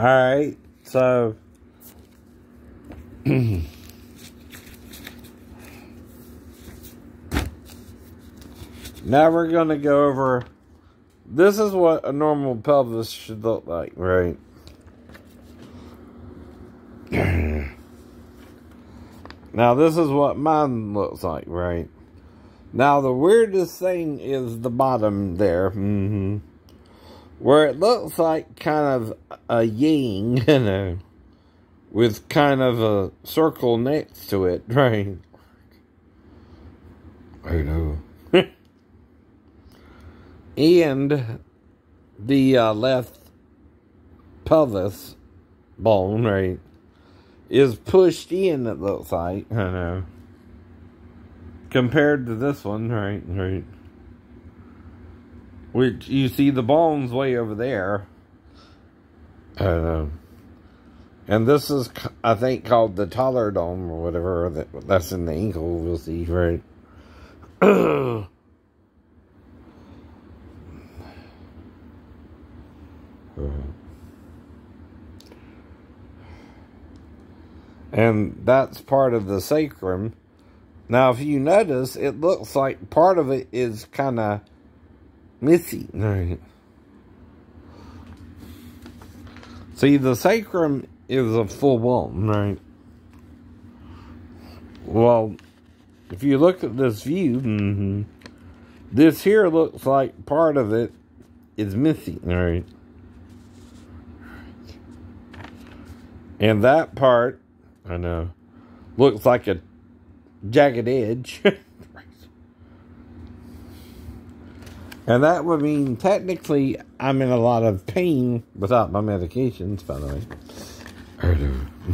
Alright, so now we're gonna go over this is what a normal pelvis should look like, right? now this is what mine looks like, right? Now the weirdest thing is the bottom there. Mm-hmm where it looks like kind of a yin, you know, with kind of a circle next to it, right? I know. and the uh, left pelvis bone, right, is pushed in, it looks like, I know, compared to this one, right, right. Which you see the bones way over there. Uh, and this is, I think, called the talar dome or whatever. That, that's in the ankle, we'll see, right? and that's part of the sacrum. Now, if you notice, it looks like part of it is kind of Missy. Right. See, the sacrum is a full bone, right? Well, if you look at this view, mm -hmm, this here looks like part of it is missing, right? And that part, I know, looks like a jagged edge. And that would mean technically I'm in a lot of pain without my medications, by the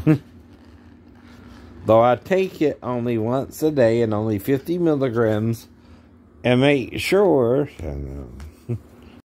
way. Though I take it only once a day and only 50 milligrams and make sure.